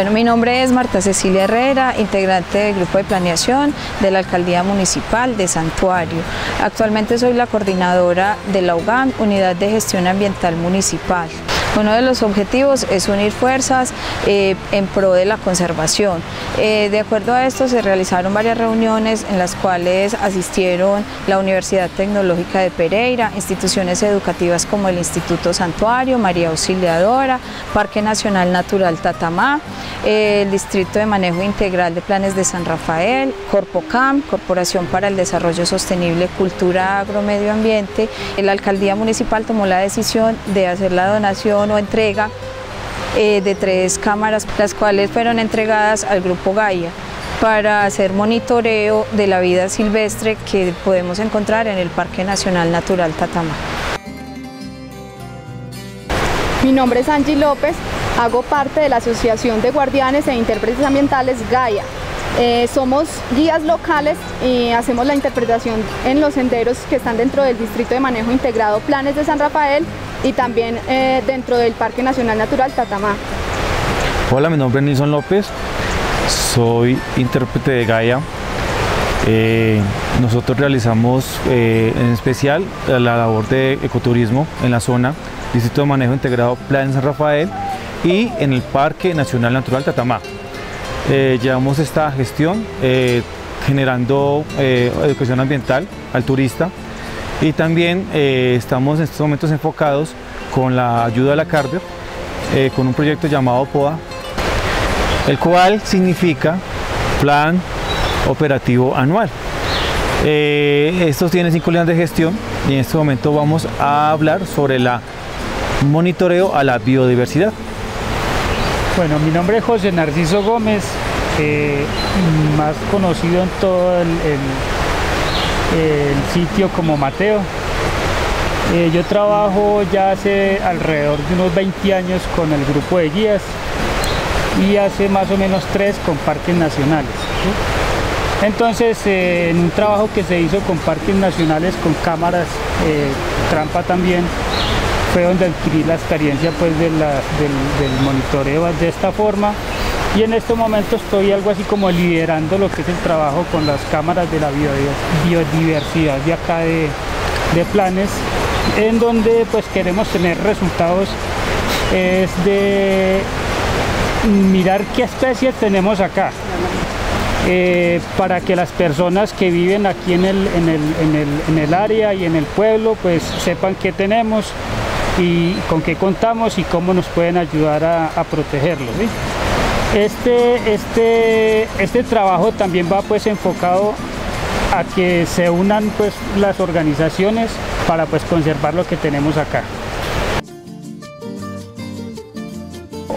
Bueno, mi nombre es Marta Cecilia Herrera, integrante del Grupo de Planeación de la Alcaldía Municipal de Santuario. Actualmente soy la coordinadora de la UGAM, Unidad de Gestión Ambiental Municipal. Uno de los objetivos es unir fuerzas eh, en pro de la conservación. Eh, de acuerdo a esto se realizaron varias reuniones en las cuales asistieron la Universidad Tecnológica de Pereira, instituciones educativas como el Instituto Santuario, María Auxiliadora, Parque Nacional Natural Tatamá, eh, el Distrito de Manejo Integral de Planes de San Rafael, Corpocam, Corporación para el Desarrollo Sostenible, Cultura, Agro, Medio Ambiente. La Alcaldía Municipal tomó la decisión de hacer la donación o entrega eh, de tres cámaras, las cuales fueron entregadas al Grupo Gaia para hacer monitoreo de la vida silvestre que podemos encontrar en el Parque Nacional Natural Tatamá. Mi nombre es Angie López, hago parte de la Asociación de Guardianes e Intérpretes Ambientales Gaia. Eh, somos guías locales y hacemos la interpretación en los senderos que están dentro del Distrito de Manejo Integrado Planes de San Rafael y también eh, dentro del Parque Nacional Natural Tatamá. Hola, mi nombre es Nilson López, soy intérprete de Gaia. Eh, nosotros realizamos en especial la labor de ecoturismo en la zona, Distrito de Manejo Integrado Planes de San Rafael y en el Parque Nacional Natural Tatamá. Eh, llevamos esta gestión eh, generando eh, educación ambiental al turista y también estamos en estos momentos enfocados con la ayuda de la Carver con un proyecto llamado POA, el cual significa Plan Operativo Anual. estos tienen cinco líneas de gestión y en este momento vamos a hablar sobre la monitoreo a la biodiversidad. Bueno, mi nombre es José Narciso Gómez, eh, más conocido en todo el, sitio como Mateo. Eh, yo trabajo ya hace alrededor de unos 20 años con el grupo de guías y hace más o menos tres con parques nacionales. Entonces, eh, en un trabajo que se hizo con parques nacionales, con cámaras, trampa también, fue donde adquirí la experiencia pues, del, monitoreo de esta forma y en este momento estoy algo así como liderando lo que es el trabajo con las cámaras de la biodiversidad de acá de, planes en donde pues queremos tener resultados es de mirar qué especies tenemos acá eh, para que las personas que viven aquí en el, en el, área y en el pueblo pues sepan qué tenemos y con qué contamos y cómo nos pueden ayudar a, protegerlos. Este, este, este trabajo también va pues enfocado a que se unan pues las organizaciones para pues conservar lo que tenemos acá.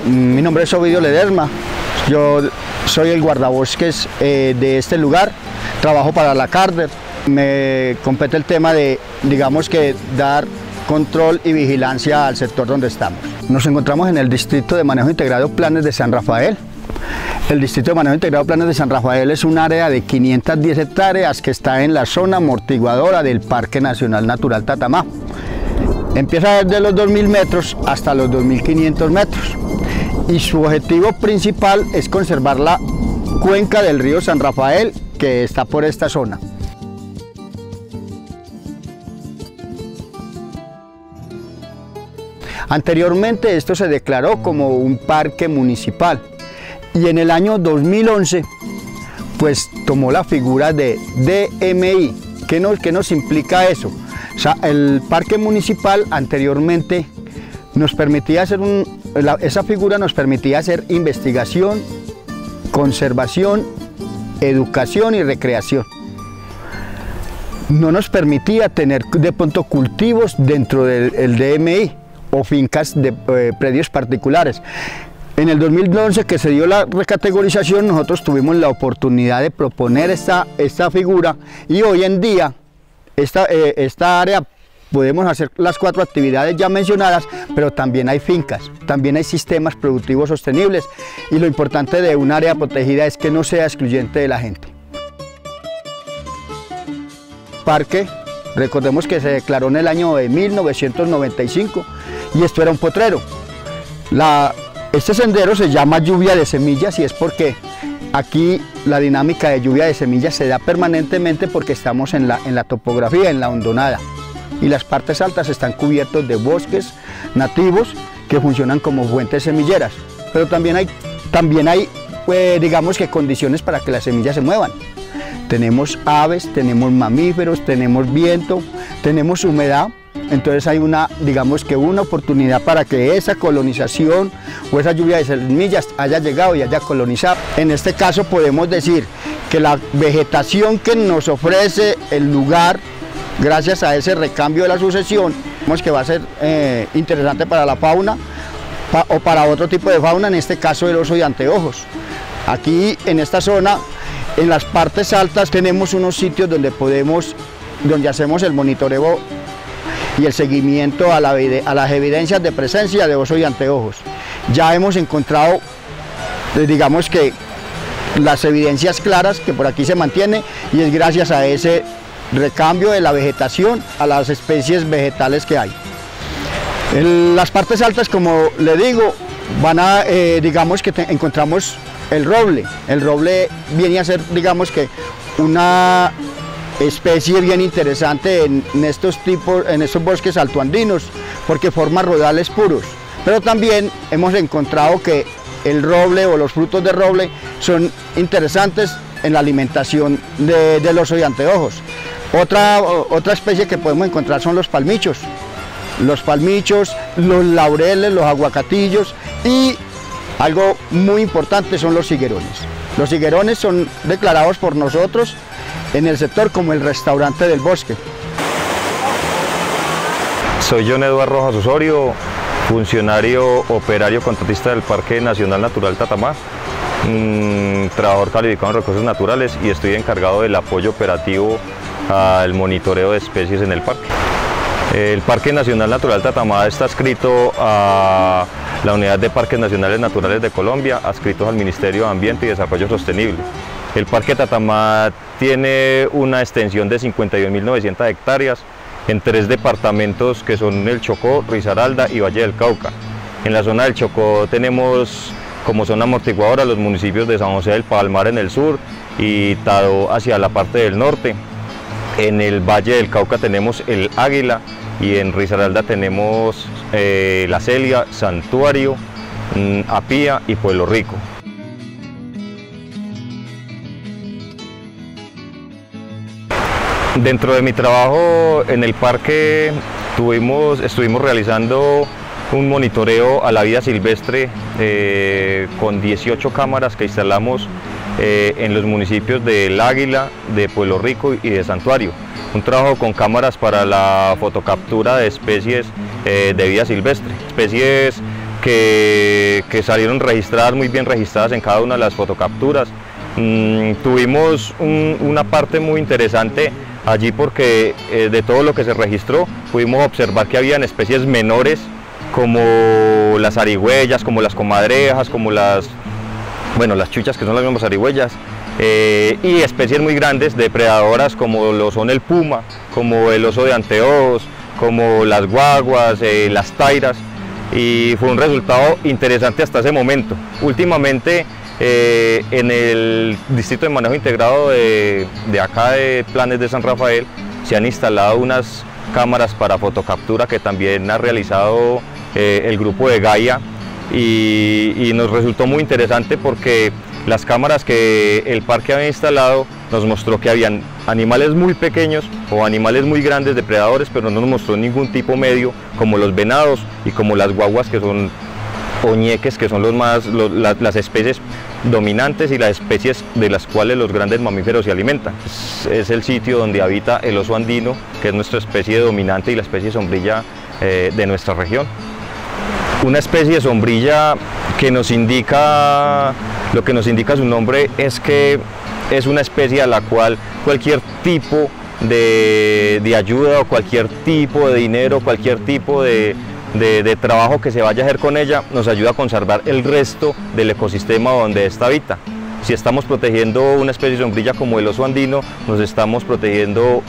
Mi nombre es Ovidio Ledesma, yo soy el guardabosques eh, de este lugar, trabajo para la Carver, me compete el tema de, digamos que dar control y vigilancia al sector donde estamos. Nos encontramos en el Distrito de Manejo Integrado Planes de San Rafael. El Distrito de Manejo Integrado Planes de San Rafael es un área de 510 hectáreas que está en la zona amortiguadora del Parque Nacional Natural Tatamá. Empieza desde los 2.000 metros hasta los 2.500 metros y su objetivo principal es conservar la cuenca del río San Rafael que está por esta zona. Anteriormente esto se declaró como un parque municipal y en el año 2011 pues tomó la figura de DMI. ¿Qué nos, qué nos implica eso? O sea, el parque municipal anteriormente nos permitía hacer un, esa figura nos permitía hacer investigación, conservación, educación y recreación. No nos permitía tener de pronto cultivos dentro del DMI o fincas de eh, predios particulares. En el 2011 que se dio la recategorización nosotros tuvimos la oportunidad de proponer esta, esta figura y hoy en día esta, eh, esta área podemos hacer las cuatro actividades ya mencionadas, pero también hay fincas, también hay sistemas productivos sostenibles y lo importante de un área protegida es que no sea excluyente de la gente. Parque, recordemos que se declaró en el año de 1995 y esto era un potrero. Este sendero se llama lluvia de semillas y es porque aquí la dinámica de lluvia de semillas se da permanentemente porque estamos en la, en la topografía, en la hondonada. Y las partes altas están cubiertos de bosques nativos que funcionan como fuentes semilleras. Pero también hay, también hay pues, digamos que condiciones para que las semillas se muevan. Tenemos aves, tenemos mamíferos, tenemos viento, tenemos humedad, entonces hay una, digamos que una oportunidad para que esa colonización o esa lluvia de semillas haya llegado y haya colonizado. En este caso podemos decir que la vegetación que nos ofrece el lugar, gracias a ese recambio de la sucesión, vemos que va a ser eh, interesante para la fauna o para otro tipo de fauna, en este caso el oso de anteojos. Aquí en esta zona, en las partes altas tenemos unos sitios donde podemos, donde hacemos el monitoreo y el seguimiento a, las evidencias de presencia de oso y anteojos. Ya hemos encontrado, eh, digamos que las evidencias claras que por aquí se mantiene y es gracias a ese recambio de la vegetación a las especies vegetales que hay. En las partes altas, como le digo, van a, eh, digamos que encontramos el roble. El roble viene a ser, digamos que, una especie bien interesante en, estos tipos, en estos bosques altoandinos, porque forma rodales puros. Pero también hemos encontrado que el roble o los frutos de roble son interesantes en la alimentación de, los anteojos. Otra, otra especie que podemos encontrar son los palmichos. Los palmichos, los laureles, los aguacatillos y algo muy importante son los higuerones. Los higuerones son declarados por nosotros en el sector como el restaurante del bosque. Soy John Eduardo Rojas Osorio, funcionario operario contratista del Parque Nacional Natural Tatamá, mm, trabajador calificado en recursos naturales y estoy encargado del apoyo operativo al monitoreo de especies en el parque. El Parque Nacional Natural Tatamá está escrito a la Unidad de Parques Nacionales Naturales de Colombia, adscritos al Ministerio de Ambiente y Desarrollo Sostenible. El Parque Tatamá tiene una extensión de 51.900 hectáreas en tres departamentos que son el Chocó, Risaralda y Valle del Cauca. En la zona del Chocó tenemos como zona amortiguadora los municipios de San José del Palmar en el sur y Tado hacia la parte del norte. En el Valle del Cauca tenemos el Águila y en Risaralda tenemos eh, La Celia, Santuario, mm, Apía y Pueblo Rico. Dentro de mi trabajo en el parque tuvimos, estuvimos realizando un monitoreo a la vida silvestre eh, con 18 cámaras que instalamos eh, en los municipios del Águila, de Pueblo Rico y de Santuario. Un trabajo con cámaras para la fotocaptura de especies eh, de vida silvestre, especies que, salieron registradas, muy bien registradas en cada una de las fotocapturas. Mm, tuvimos una parte muy interesante allí porque eh, de todo lo que se registró pudimos observar que habían especies menores como las arigüellas, como las comadrejas, como las, bueno, las chuchas que son las mismas arigüellas, eh, y especies muy grandes, depredadoras como lo son el puma, como el oso de anteojos, como las guaguas, eh, las tairas, y fue un resultado interesante hasta ese momento. Últimamente eh, en el Distrito de Manejo Integrado de, acá de Planes de San Rafael se han instalado unas cámaras para fotocaptura que también ha realizado el grupo de Gaia y, nos resultó muy interesante porque las cámaras que el parque había instalado nos mostró que habían animales muy pequeños o animales muy grandes, depredadores, pero no nos mostró ningún tipo medio como los venados y como las guaguas que son oñeques, que son los más, las especies dominantes y las especies de las cuales los grandes mamíferos se alimentan. Es, el sitio donde habita el oso andino, que es nuestra especie dominante y la especie sombrilla eh, de nuestra región. Una especie de sombrilla que nos indica, lo que nos indica su nombre es que es una especie a la cual cualquier tipo de, de ayuda o cualquier tipo de dinero, cualquier tipo de, de, trabajo que se vaya a hacer con ella nos ayuda a conservar el resto del ecosistema donde esta habita. Si estamos protegiendo una especie sombrilla como el oso andino, nos estamos protegiendo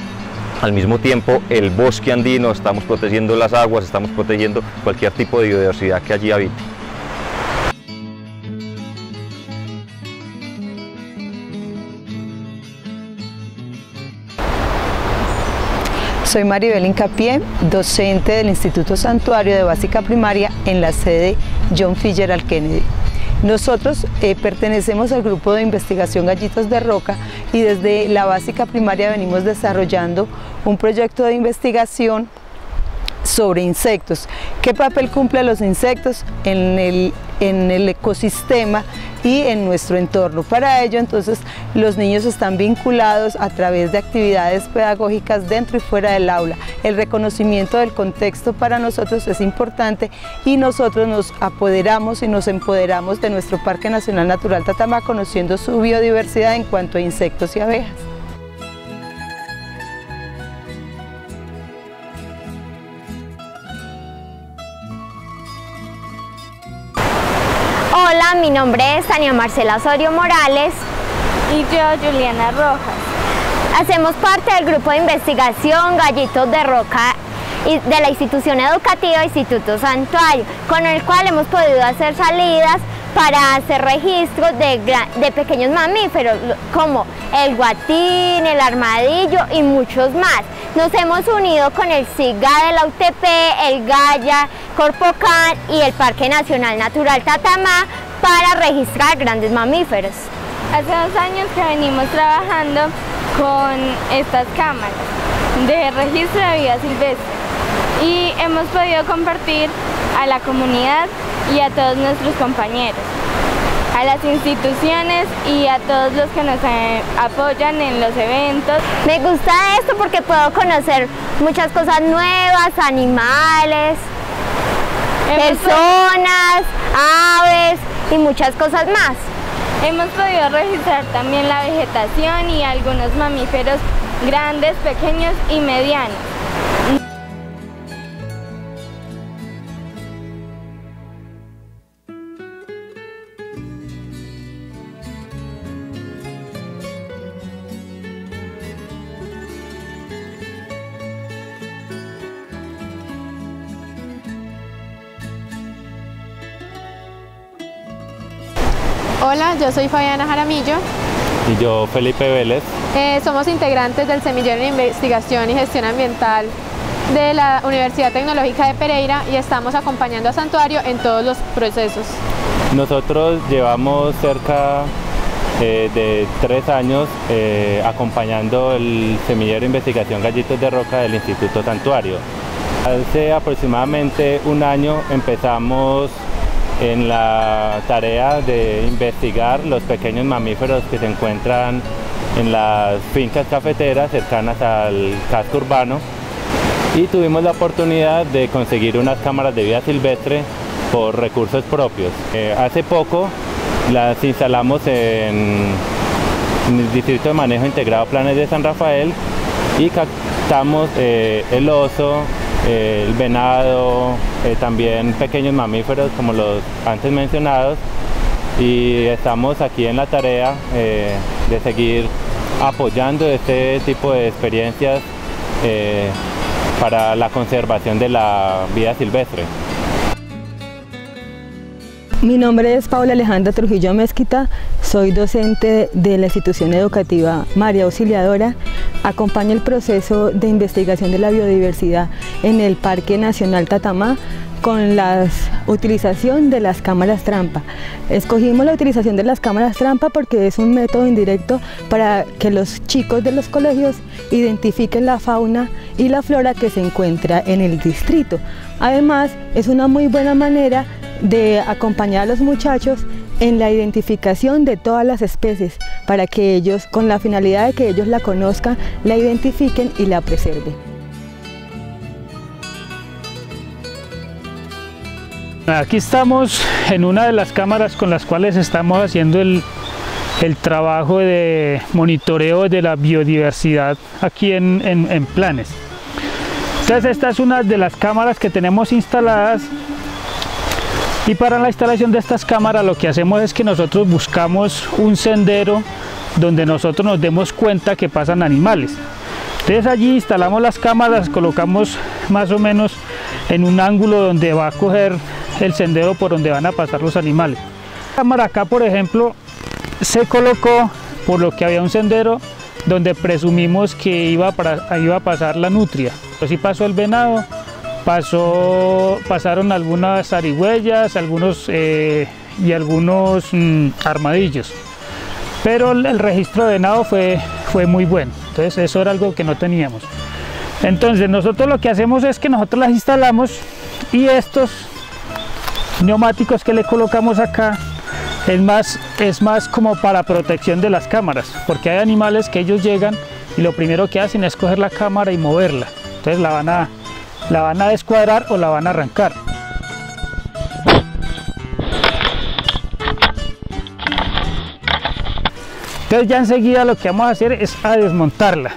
al mismo tiempo el bosque andino, estamos protegiendo las aguas, estamos protegiendo cualquier tipo de biodiversidad que allí habite. Soy Maribel Incapié, docente del Instituto Santuario de Básica Primaria en la sede John Fitzgerald Kennedy. Nosotros eh, pertenecemos al grupo de investigación Gallitos de Roca y desde la básica primaria venimos desarrollando un proyecto de investigación sobre insectos. ¿Qué papel cumplen los insectos en el, en el ecosistema y en nuestro entorno? Para ello, entonces, los niños están vinculados a través de actividades pedagógicas dentro y fuera del aula. El reconocimiento del contexto para nosotros es importante y nosotros nos apoderamos y nos empoderamos de nuestro Parque Nacional Natural Tatamá conociendo su biodiversidad en cuanto a insectos y abejas. Hola, mi nombre es Tania Marcela Osorio Morales. Y yo, Juliana Rojas. Hacemos parte del grupo de investigación Gallitos de Roca de la institución educativa Instituto Santuario, con el cual hemos podido hacer salidas para hacer registros de, pequeños mamíferos como el guatín, el armadillo y muchos más. Nos hemos unido con el SIGA de la UTP, el Gaya, Corpocán y el Parque Nacional Natural Tatamá para registrar grandes mamíferos. Hace dos años que venimos trabajando con estas cámaras de registro de vida silvestre y hemos podido compartir a la comunidad y a todos nuestros compañeros, a las instituciones y a todos los que nos apoyan en los eventos. Me gusta esto porque puedo conocer muchas cosas nuevas, animales, personas, aves y muchas cosas más. Hemos podido registrar también la vegetación y algunos mamíferos grandes, pequeños y medianos. Hola, yo soy Fabiana Jaramillo. Y yo, Felipe Vélez. Eh, somos integrantes del Semillero de Investigación y Gestión Ambiental de la Universidad Tecnológica de Pereira y estamos acompañando a Santuario en todos los procesos. Nosotros llevamos cerca eh, de tres años eh, acompañando el Semillero de Investigación Gallitos de Roca del Instituto Santuario. Hace aproximadamente un año empezamos en la tarea de investigar los pequeños mamíferos que se encuentran en las fincas cafeteras cercanas al casco urbano y tuvimos la oportunidad de conseguir unas cámaras de vida silvestre por recursos propios. Eh, hace poco las instalamos en, el Distrito de Manejo Integrado Planes de San Rafael y captamos eh, el oso, el venado, eh, también pequeños mamíferos como los antes mencionados y estamos aquí en la tarea eh, de seguir apoyando este tipo de experiencias eh, para la conservación de la vida silvestre. Mi nombre es Paula Alejandra Trujillo Mezquita, soy docente de la institución educativa María Auxiliadora. Acompaño el proceso de investigación de la biodiversidad en el Parque Nacional Tatamá con la utilización de las cámaras trampa. Escogimos la utilización de las cámaras trampa porque es un método indirecto para que los chicos de los colegios identifiquen la fauna y la flora que se encuentra en el distrito. Además, es una muy buena manera de acompañar a los muchachos en la identificación de todas las especies para que ellos, con la finalidad de que ellos la conozcan, la identifiquen y la preserven. Aquí estamos en una de las cámaras con las cuales estamos haciendo el, trabajo de monitoreo de la biodiversidad aquí en, en Planes. Entonces esta es una de las cámaras que tenemos instaladas y para la instalación de estas cámaras lo que hacemos es que nosotros buscamos un sendero donde nosotros nos demos cuenta que pasan animales. Entonces allí instalamos las cámaras, colocamos más o menos en un ángulo donde va a coger el sendero por donde van a pasar los animales. La cámara acá por ejemplo se colocó por lo que había un sendero donde presumimos que iba, para, iba a pasar la nutria. Así pasó el venado, pasó, pasaron algunas arigüeyas algunos, eh, y algunos mm, armadillos. Pero el, registro de venado fue, fue muy bueno, entonces eso era algo que no teníamos. Entonces nosotros lo que hacemos es que nosotros las instalamos y estos neumáticos que le colocamos acá es más, es más como para protección de las cámaras, porque hay animales que ellos llegan y lo primero que hacen es coger la cámara y moverla. Entonces la van a, la van a descuadrar o la van a arrancar. Entonces ya enseguida lo que vamos a hacer es a desmontarla.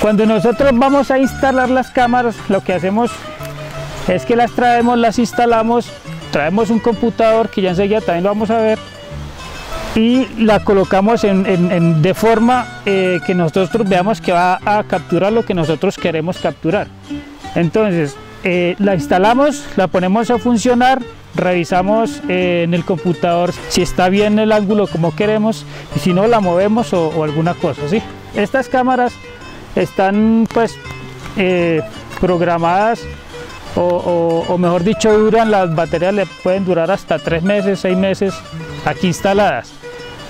Cuando nosotros vamos a instalar las cámaras, lo que hacemos es que las traemos, las instalamos, traemos un computador que ya enseguida también lo vamos a ver y la colocamos en, de forma eh, que nosotros veamos que va a capturar lo que nosotros queremos capturar. Entonces, eh, la instalamos, la ponemos a funcionar, revisamos eh, en el computador si está bien el ángulo como queremos y si no la movemos o, alguna cosa. ¿sí? Estas cámaras están pues programadas o, mejor dicho duran las baterías le pueden durar hasta tres meses seis meses aquí instaladas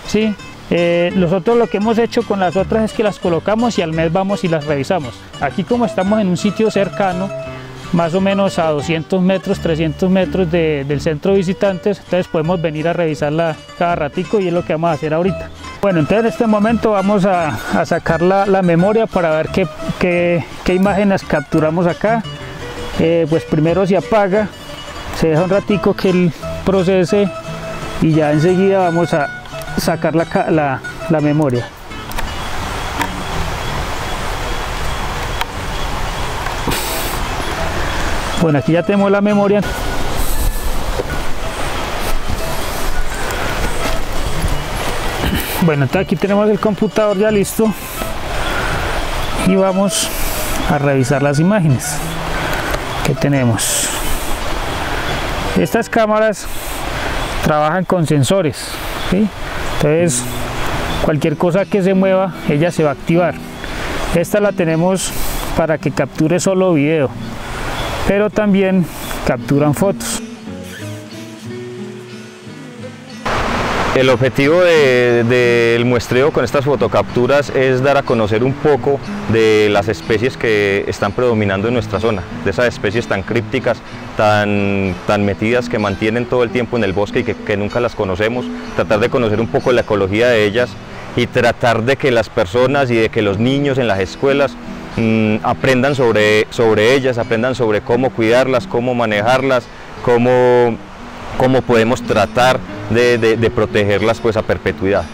¿sí? Eh, nosotros lo que hemos hecho con las otras es que las colocamos y al mes vamos y las revisamos. Aquí como estamos en un sitio cercano más o menos a 200 metros 300 metros del centro de visitantes entonces podemos venir a revisarla cada ratico y es lo que vamos a hacer ahorita. Bueno entonces en este momento vamos a, sacar la, memoria para ver qué, qué, qué imágenes capturamos acá. Eh, pues primero se apaga, se deja un ratico que él procese y ya enseguida vamos a sacar la, la memoria. Bueno, aquí ya tenemos la memoria. Bueno, entonces aquí tenemos el computador ya listo y vamos a revisar las imágenes que tenemos estas cámaras trabajan con sensores entonces cualquier cosa que se mueva ella se va a activar. Esta la tenemos para que capture solo video pero también capturan fotos El objetivo del muestreo con estas fotocapturas es dar a conocer un poco de las especies que están predominando en nuestra zona, de esas especies tan crípticas, tan, tan metidas que mantienen todo el tiempo en el bosque y que, nunca las conocemos, tratar de conocer un poco la ecología de ellas y tratar de que las personas y de que los niños en las escuelas mm, aprendan sobre, sobre ellas, aprendan sobre cómo cuidarlas, cómo manejarlas, cómo, cómo podemos tratar de, protegerlas pues a perpetuidad.